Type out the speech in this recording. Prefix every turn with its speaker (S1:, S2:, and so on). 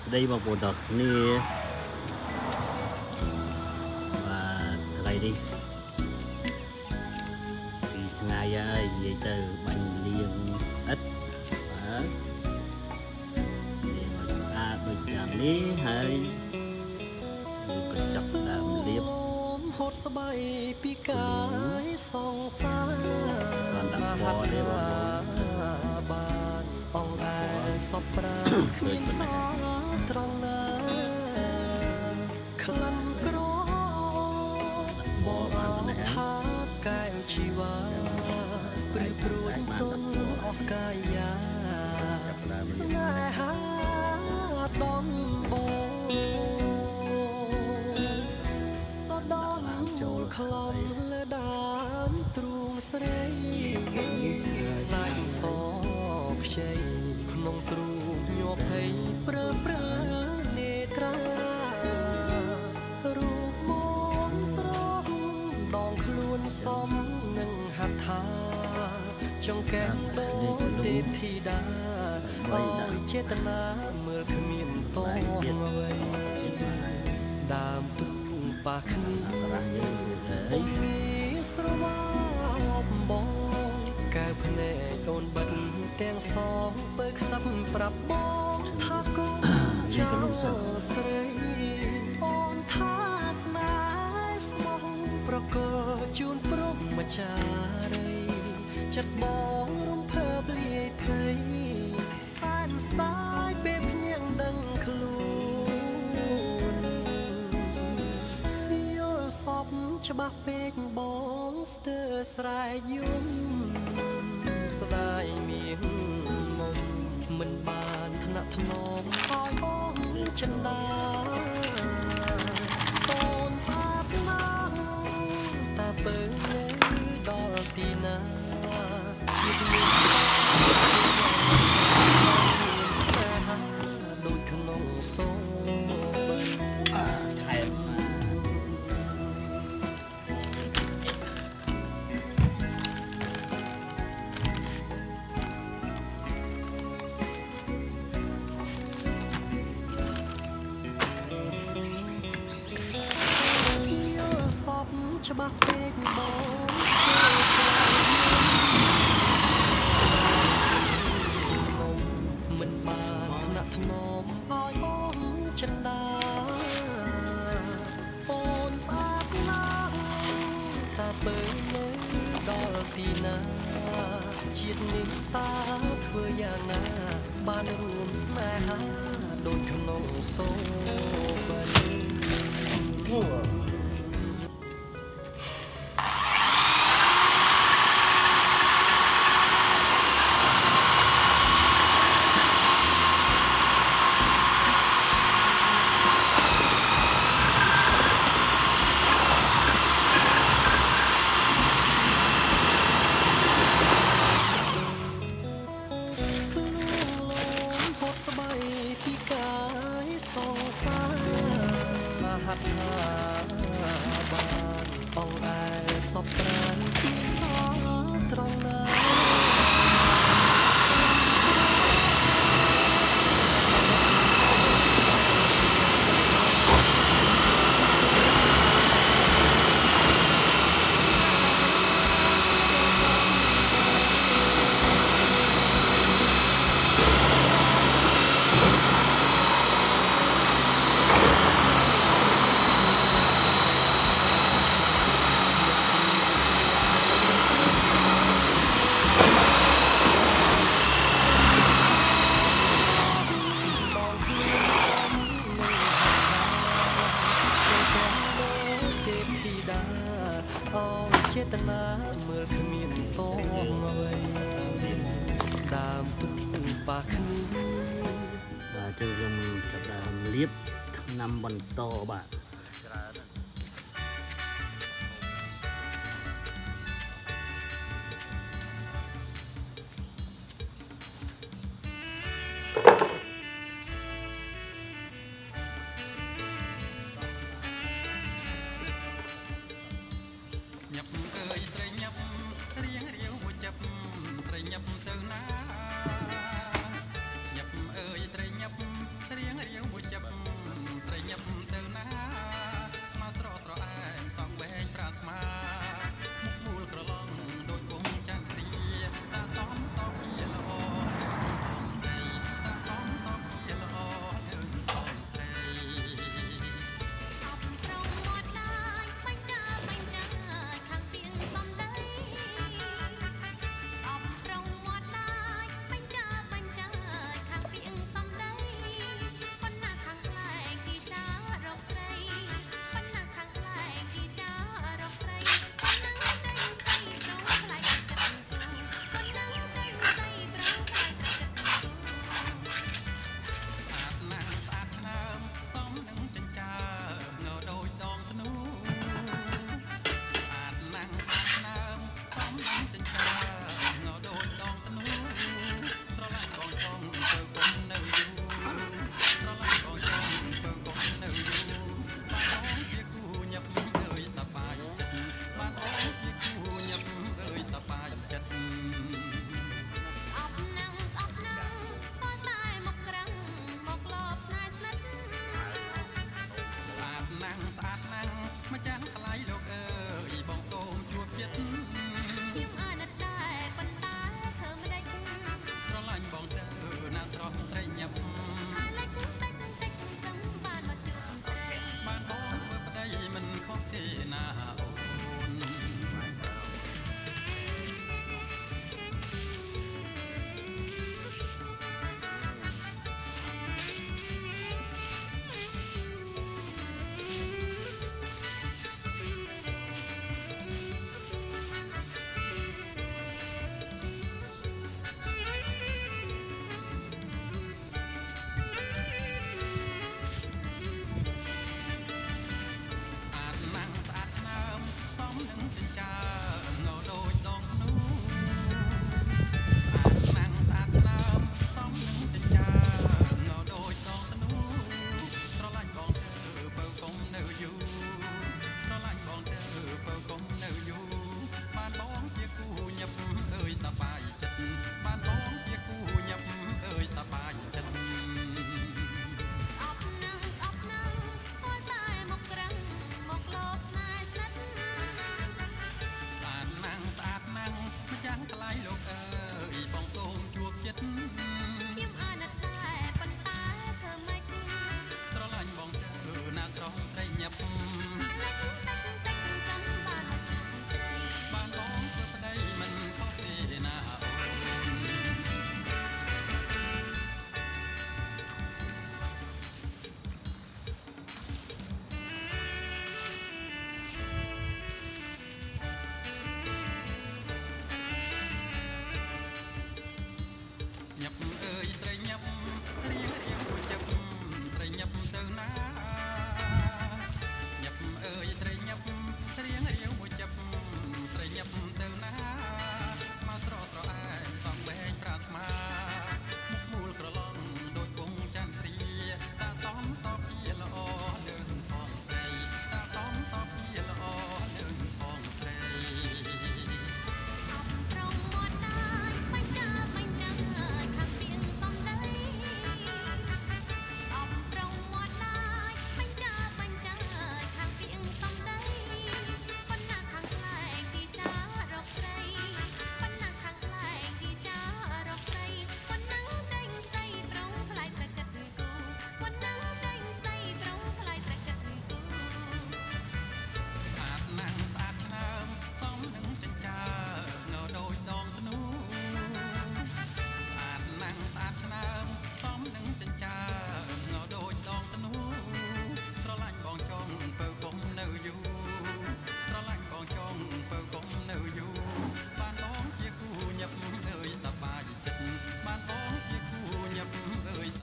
S1: សួស្តីបងប្អូនទាំងគ្នាបាទថ្ងៃនេះពីថ្ងៃហើយនិយាយទៅបាញ់លៀងឥតបាទលៀងឲ្យស្អាតដូចយ៉ាងនេះហើយយើងក៏ចាប់ដើមលាប
S2: ហូតស្បៃពីកាយសងសាបានដាក់ពណ៌ទេបងបានអងឯសពប្រាគ្មានស ត្រង់ណាក្លិនក្របងអត់ថាកែវជីវ៉ាព្រឺព្រួយទុនអស់កាយាស្នេហាដំបងសដំចូលខ្លំលើដើមទ្រូងស្រី ចង្កេះដូចទេពធីតាអើយចេតនាមើលគ្មានតងអ្វីដើមទ្រូងប៉ះគ្នា
S1: រ៉ាស់យើងទៅហើយ
S2: ពីស្រវាប់បងកែវភ្នែកអូនបិទទាំងសងបើខ្សឹបប្រាប់បងថាកូនចៅស្រីអូនថាស្នេហ៍ស្មោះប្រកបជូនព្រមម្ចារីចិត្តបង ច្បាស់ពេកបងស្ទើរស្រែកយំស្ដាយមានមុំមិនបានថ្នាក់ថ្នមឲ្យបងចិនដាតូនស្អាតណាស់តាពើដល់ទីណា ច្បាស់ពេកបងមិនបានថ្នាក់ថ្នមឲ្យអូនចិនដាអូនស្អាតណាស់តាបើនៅដល់ទីណាជាតិនេះតាធ្វើយ៉ាងណា បានរួមស្នេហាដូចក្នុងសូបិនខ្តនាមើលគ្មានតងអ្វីដើមទុំប៉ះគ្នា
S1: បាទជើងខ្ញុំចាប់ដើមលាបថ្នាំបន្តបាទ
S3: រាវចាប់ត្រីញាប់ទៅណា ថ្លៃលោកអើយបងសូមជួបចិត្ត